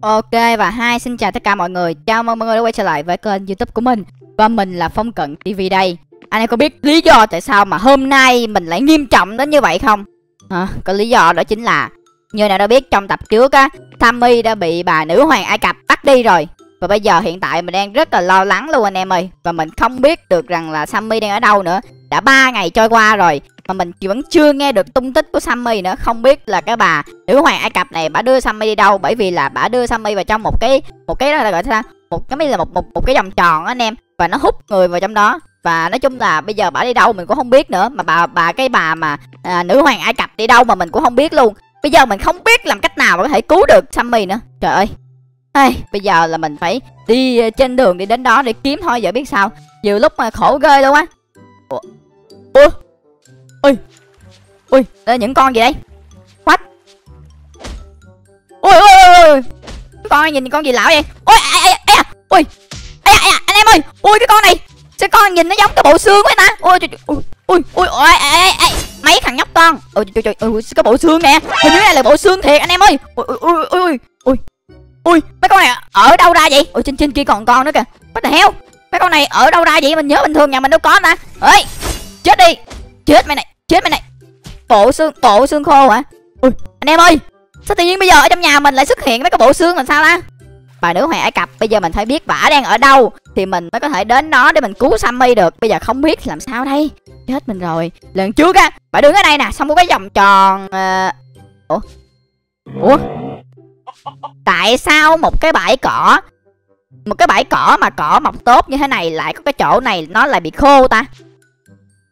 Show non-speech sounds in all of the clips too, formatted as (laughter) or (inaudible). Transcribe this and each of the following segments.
Ok và hai xin chào tất cả mọi người. Chào mừng mọi người đã quay trở lại với kênh youtube của mình. Và mình là Phong Cận TV đây. Anh em có biết lý do tại sao mà hôm nay mình lại nghiêm trọng đến như vậy không? À, có lý do đó chính là Như nào đã biết trong tập trước á Tammy đã bị bà nữ hoàng Ai Cập bắt đi rồi. Và bây giờ hiện tại mình đang rất là lo lắng luôn anh em ơi. Và mình không biết được rằng là Sammy đang ở đâu nữa. Đã 3 ngày trôi qua rồi mà mình vẫn chưa nghe được tung tích của Sammy nữa. Không biết là cái bà nữ hoàng Ai Cập này bà đưa Sammy đi đâu? Bởi vì là bà đưa Sammy vào trong một cái một cái đó là gọi sao một cái là một một một cái vòng tròn anh em. Và nó hút người vào trong đó. Và nói chung là bây giờ bà đi đâu mình cũng không biết nữa. Mà bà bà cái bà mà à, nữ hoàng Ai Cập đi đâu mà mình cũng không biết luôn. Bây giờ mình không biết làm cách nào mà có thể cứu được Sammy nữa. Trời ơi. Ai, bây giờ là mình phải đi ờ, trên đường đi đến đó để kiếm thôi giờ biết sao. Nhiều lúc mà khổ ghê luôn á. Ủa, ủa? Ui ui đây là những con gì đây quát ui ui ui ui con nhìn con gì lão vậy ui ai ai ai ui ai ai anh em ơi ui cái con này sao con nhìn nó giống cái bộ xương quá ta ui ui ui ui ui ai ai mấy thằng nhóc con ui trời trời ui cái bộ xương nè hình như này là bộ xương thiệt anh em ơi ui ui ui ui ui ui mấy con này ở đâu ra vậy ui trên trên kia còn con nữa kìa what the hell mấy con này ở đâu ra vậy mình nhớ bình thường nhà mình đâu có ta ơi chết đi chết mày này chết mày này. Bộ xương bộ xương khô hả? Ui, anh em ơi, sao tự nhiên bây giờ ở trong nhà mình lại xuất hiện mấy cái bộ xương làm sao ta? Bà nữ hoàng ai cập bây giờ mình phải biết bả đang ở đâu thì mình mới có thể đến đó để mình cứu sammy được. Bây giờ không biết làm sao đây? Chết mình rồi. Lần trước á, bà đứng ở đây nè, xong có cái vòng tròn ờ, ủa? Ủa? Tại sao một cái bãi cỏ, một cái bãi cỏ mà cỏ mọc tốt như thế này lại có cái chỗ này nó lại bị khô ta?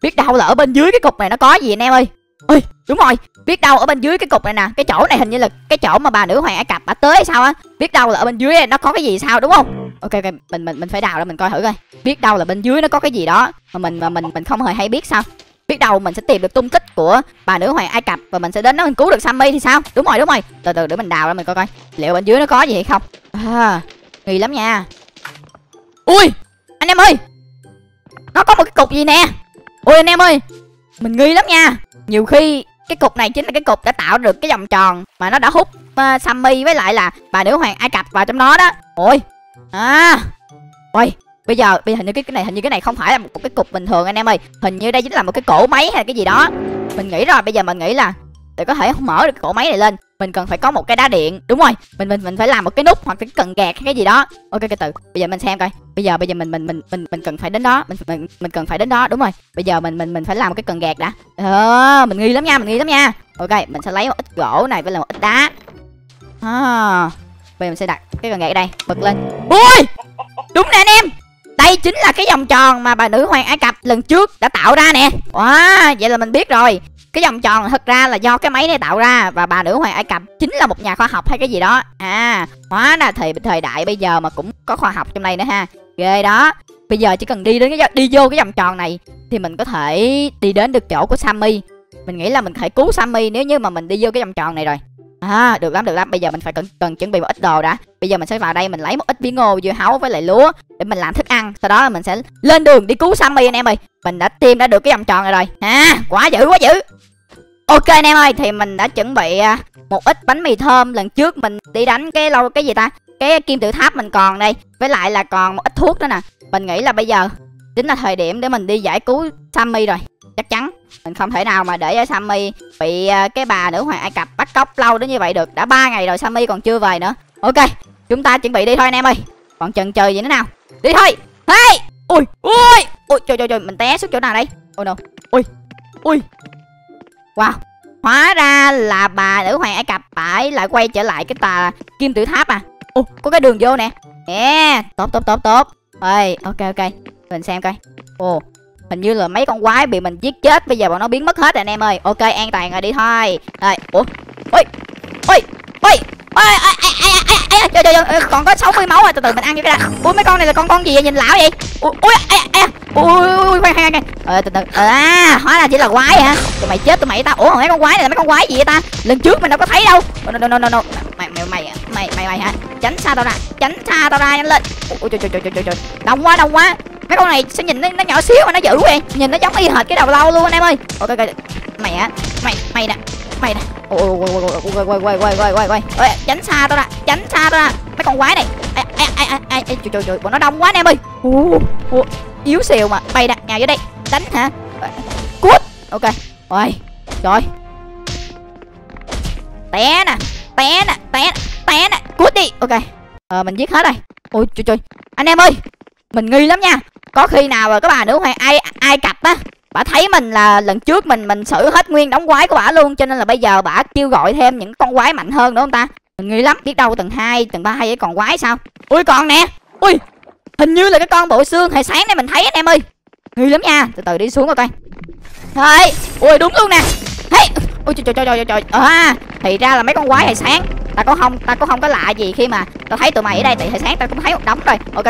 Biết đâu là ở bên dưới cái cục này nó có gì anh em ơi? Ơi đúng rồi. Biết đâu ở bên dưới cái cục này nè, cái chỗ này hình như là cái chỗ mà bà nữ hoàng ai cập bà tới hay sao á. Biết đâu là ở bên dưới này nó có cái gì sao, đúng không? Ok ok, mình mình mình phải đào ra mình coi thử coi. Biết đâu là bên dưới nó có cái gì đó mà mình mà mình mình không hề hay biết sao. Biết đâu mình sẽ tìm được tung tích của bà nữ hoàng ai cập và mình sẽ đến đó mình cứu được sammy thì sao? Đúng rồi đúng rồi. Từ từ, để mình đào ra mình coi coi. Liệu bên dưới nó có gì hay không? À nghi lắm nha. Ui, anh em ơi! Nó có một cái cục gì nè? Ôi anh em ơi mình nghi lắm nha. Nhiều khi cái cục này chính là cái cục đã tạo được cái vòng tròn mà nó đã hút uh, sammy với lại là bà nữ hoàng ai cập vào trong đó đó. Ôi à ôi bây giờ bây giờ hình như cái, cái này hình như cái này không phải là một cái cục bình thường anh em ơi. Hình như đây chính là một cái cổ máy hay cái gì đó. Mình nghĩ rồi bây giờ mình nghĩ là để có thể mở được cái cổ máy này lên mình cần phải có một cái đá điện. Đúng rồi mình mình mình phải làm một cái nút hoặc cái cần gạt hay cái gì đó. Ok cái từ bây giờ mình xem coi bây giờ bây giờ mình mình mình mình mình cần phải đến đó. Mình mình mình cần phải đến đó. Đúng rồi. Bây giờ mình mình mình phải làm một cái cần gạt đã. Ờ mình nghi lắm nha mình nghi lắm nha. Ok mình sẽ lấy một ít gỗ này với là một ít đá. À, bây giờ mình sẽ đặt cái cần gạt ở đây bật lên. Ui đúng nè anh em. Đây chính là cái vòng tròn mà bà nữ hoàng ai cập lần trước đã tạo ra nè. Wow vậy là mình biết rồi. Cái vòng tròn thật ra là do cái máy này tạo ra và bà nữ hoàng ai cập chính là một nhà khoa học hay cái gì đó. À hóa ra thời thời đại bây giờ mà cũng có khoa học trong đây nữa ha ghê đó. Bây giờ chỉ cần đi đến cái đi vô cái vòng tròn này thì mình có thể đi đến được chỗ của sammy. Mình nghĩ là mình phải cứu sammy nếu như mà mình đi vô cái vòng tròn này rồi. À được lắm được lắm. Bây giờ mình phải cần cần chuẩn bị một ít đồ đã. Bây giờ mình sẽ vào đây, mình lấy một ít bí ngô dưa hấu với lại lúa để mình làm thức ăn. Sau đó mình sẽ lên đường đi cứu sammy, anh em ơi. Mình đã tìm ra được cái vòng tròn này rồi. Ha quá dữ quá dữ ok anh em ơi, thì mình đã chuẩn bị à, một ít bánh mì thơm. Lần trước mình đi đánh cái lâu cái gì ta? Cái kim tự tháp mình còn đây. Với lại là còn một ít thuốc nữa nè. Mình nghĩ là bây giờ chính là thời điểm để mình đi giải cứu sammy rồi. Chắc chắn. Mình không thể nào mà để cho sammy bị à, cái bà nữ hoàng ai cập bắt cóc lâu đến như vậy được. Đã ba ngày rồi sammy còn chưa về nữa. Ok, chúng ta chuẩn bị đi thôi anh em ơi. Còn chần chờ gì nữa nào? Đi thôi. Hey! Ui ui ui. Trời trời trời, mình té xuống chỗ nào đây? Ôi đâu ui ui wow, hóa ra là bà nữ hoàng ai cập phải lại quay trở lại cái tà kim tự tháp à? Ồ, có cái đường vô nè. Yeah, tốt tốt tốt tốt. Ơi ok ok. Mình xem coi. Ồ, hình như là mấy con quái bị mình giết chết. Bây giờ bọn nó biến mất hết rồi anh em ơi. Ok, an toàn rồi, đi thôi. Rồi, ủa? Ôi ôi ôi ôi trời trời trời. Còn có 60 máu rồi từ từ, mình ăn như cái đã. Ui mấy con này là con con gì vậy? Nhìn lão vậy. Ui ui ui ui khoan khoan ờ từ từ. Ờ, à hóa ra chỉ là quái hả? Tụi mày chết tụi mày ta ủa mấy con quái này là mấy con quái gì vậy ta? Lần trước mình đâu có thấy đâu. Ờ, no no no no no. Mày mày mày mày mày mày hả? Tránh xa tao ra tránh xa tao ra nhanh lên. Ui trời trời trời trời trời đông quá đông quá. Mấy con này sẽ nhìn nó, nó nhỏ xíu mà nó dữ vậy. Nhìn nó giống y hệt cái đầu lâu luôn anh em ơi. Ok ok. Mày hả? Mày mày nè mày nè. Ôi ôi ôi ôi ôi ôi ôi ôi ôi ôi ôi tránh xa tao ra tránh xa tao ra. Mấy con quái này. Ai ai ai ai ai trời trời trời. Bọn nó đông quá anh em ơi. Ồ, ồ, yếu xìu mà. Bay đặt nhào vô đây. Đánh hả? Cút. Ok. Rồi. Rồi. Té nè. Té nè. Té té nè. Cút đi. Ok. Ờ mình giết hết rồi. Ôi trời trời. Anh em ơi. Mình nghi lắm nha. Có khi nào rồi các bà nữ hoàng ai ai cặp á bà thấy mình là lần trước mình mình xử hết nguyên đóng quái của bà luôn cho nên là bây giờ bà kêu gọi thêm những con quái mạnh hơn nữa không ta? Mình nghi lắm. Biết đâu tầng 2, tầng ba hay còn quái sao? Ui còn nè. Ui hình như là cái con bộ xương hồi sáng nay mình thấy anh em ơi. Nghi lắm nha. Từ từ đi xuống coi coi. Thôi ui đúng luôn nè. Hey ui trời trời trời trời trời. À thì ra là mấy con quái hồi sáng. Ta có không ta có không có lạ gì khi mà tao thấy tụi mày ở đây thì hồi sáng tao cũng thấy một đống rồi. Ok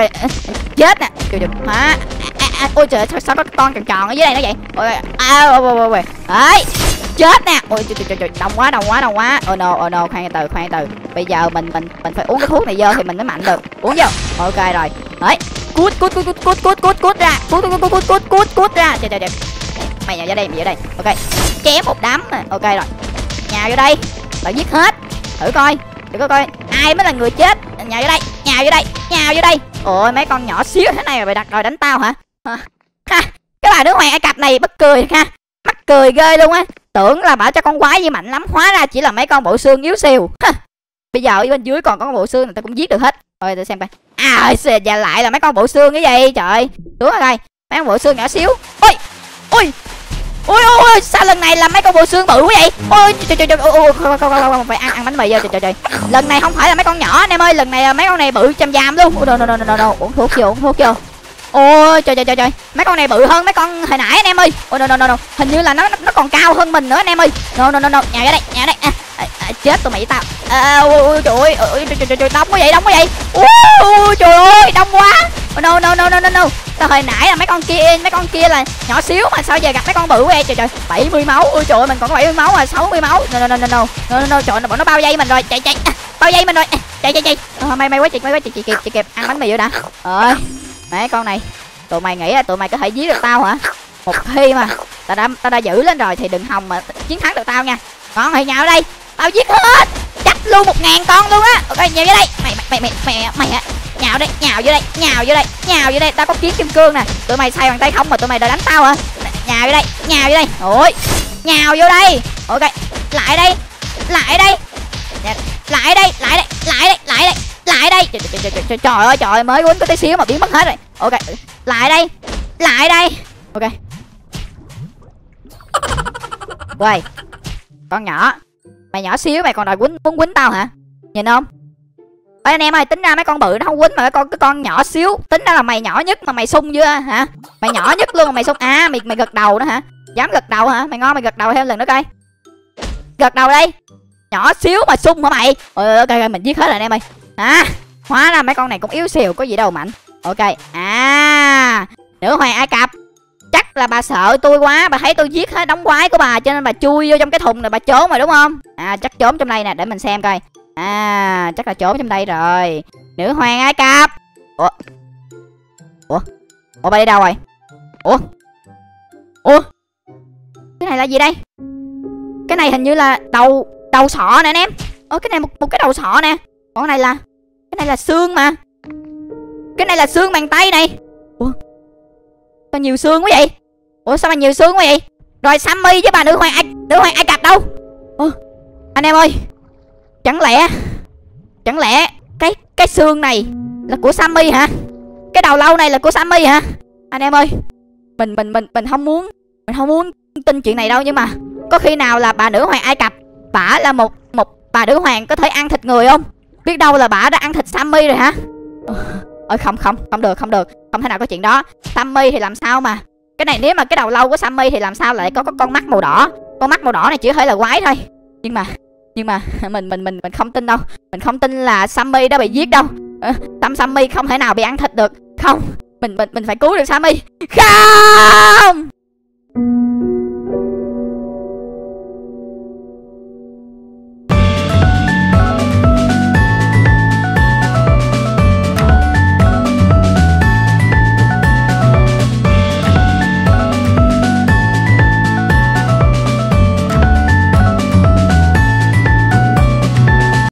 chết nè. Trời trời hả à, à, ôi trời sao, sao có con tròn tròn ở dưới đây nó vậy? Ôi à, ôi ôi ôi ôi. Đấy chết nè. Ôi trời trời trời đông quá đông quá đông quá. Oh no oh no khoan từ khoan từ. Bây giờ mình mình mình phải uống cái thuốc này vô thì mình mới mạnh được. Uống vô. Ok rồi đấy cút cút cút cút cút cút cút cút ra cút cút cút cút cút cút cút ra trời trời trời mày nhào ra đây mày vào đây ok chém một đám ok rồi nhào vô đây tao giết hết thử coi thử coi coi ai mới là người chết nhào vô đây nhào vô đây nhào vô đây ôi mấy con nhỏ xíu thế này mà mày đặt rồi đánh tao hả ha cái bà đứa hoàng ai cặp này bất cười ha mắc cười ghê luôn á tưởng là bảo cho con quái gì mạnh lắm hóa ra chỉ là mấy con bộ xương yếu xìu bây giờ ở bên dưới còn có con bộ xương người ta cũng giết được hết thôi để xem coi à ơi xịt và lại là mấy con bộ xương cái gì trời đúng rồi đây mấy con bộ xương nhỏ xíu ôi ôi ôi ôi ôi sao lần này là mấy con bộ xương bự quá vậy ôi trời trời trời ôi không không không phải ăn ăn bánh mì vô trời trời trời lần này không phải là mấy con nhỏ anh em ơi lần này là mấy con này bự chăm giam luôn ôi đâu đâu đâu đâu uống thuốc vô uống thuốc vô ôi trời trời trời trời mấy con này bự hơn mấy con hồi nãy anh em ơi ôi no no no hình như là nó nó còn cao hơn mình nữa anh em ơi no no no no nhà ra đây nhà đây à, à, chết tụi mày tao. À, trời ơi ôi trời trời trời đông quá vậy đông quá vậy. Ui, trời ơi đông quá. Oh, no no no no no no. Tao hồi nãy là mấy con kia mấy con kia là nhỏ xíu mà sao giờ gặp mấy con bự quá trời trời 70 máu. Ui trời ơi mình còn có 70 máu à 60 máu. No no no no no. No no, no trời ơi bọn nó bao dây mình rồi. Chạy chạy. À, bao dây mình rồi. À, chạy chạy chạy. À, may may quá chị may quá chị chị kịp chị kịp. Ăn bánh mì vô đã. Ơi, mấy con này. Tụi mày nghĩ là tụi mày có thể giết được tao hả? Một khi mà tao đã tao đã giữ lên rồi thì đừng hòng mà chiến thắng được tao nha. Con thì nhào đây tao giết hết. Chắc luôn một ngàn con luôn á. Ok nhào vô đây. Mày mày mày mày mày mày nhào đây nhào vô đây nhào vô đây nhào vô đây. Tao có kiếm kim cương nè. Tụi mày xài bằng tay không mà tụi mày đòi đánh tao hả? Nhào vô đây nhào vô đây. Ôi nhào vô đây. Ok lại đây lại đây. Lại đây lại đây lại đây lại đây lại đây. Trời, trời, trời, trời, trời ơi trời mới quấn có tí xíu mà biến mất hết rồi. Ok lại đây lại đây. Ok. (laughs) Quay con nhỏ mày nhỏ xíu, mày còn đòi quýnh, muốn quýnh tao hả? Nhìn không? Ê, anh em ơi, tính ra mấy con bự nó không quýnh mà mấy con, cái con nhỏ xíu. Tính ra là mày nhỏ nhất mà mày sung chưa, hả? Mày nhỏ nhất luôn mà mày sung. À mày mày gật đầu nữa hả? Dám gật đầu hả? Mày ngon, mày gật đầu thêm lần nữa coi. Gật đầu đây nhỏ xíu mà sung hả mày? Ôi ok ok, mình giết hết rồi anh em ơi. À hóa ra mấy con này cũng yếu xìu, có gì đâu mạnh ok. À nữ hoàng ai cập chắc là bà sợ tôi quá bà thấy tôi giết hết đóng quái của bà cho nên bà chui vô trong cái thùng này bà trốn rồi đúng không? À chắc trốn trong đây nè để mình xem coi. À chắc là trốn trong đây rồi. Nữ hoàng ai cập. Ủa? Ủa? Ủa bà đi đâu rồi? Ủa? Ủa? Cái này là gì đây? Cái này hình như là đầu đầu sọ nè anh em. Ơ cái này một, một cái đầu sọ nè. Còn cái này là cái này là xương mà. Cái này là xương bàn tay này sao nhiều xương quá vậy? Ủa, sao mà nhiều xương quá vậy? Rồi sammy với bà nữ hoàng ai nữ hoàng ai cặp đâu? Ủa anh em ơi, chẳng lẽ chẳng lẽ cái cái xương này là của sammy hả? Cái đầu lâu này là của sammy hả? Anh em ơi, mình mình mình mình không muốn, mình không muốn tin chuyện này đâu nhưng mà có khi nào là bà nữ hoàng ai cập bả là một một bà nữ hoàng có thể ăn thịt người không? Biết đâu là bả đã ăn thịt sammy rồi hả? Ờ, ơi không không không được không được. Không thể nào có chuyện đó. Sammy thì làm sao mà? Cái này nếu mà cái đầu lâu của sammy thì làm sao lại có, có con mắt màu đỏ? Con mắt màu đỏ này chỉ có thể là quái thôi. Nhưng mà nhưng mà (laughs) mình mình mình mình không tin đâu. Mình không tin là sammy đã bị giết đâu. Ờ, tâm sammy không thể nào bị ăn thịt được. Không mình mình mình phải cứu được sammy. Không!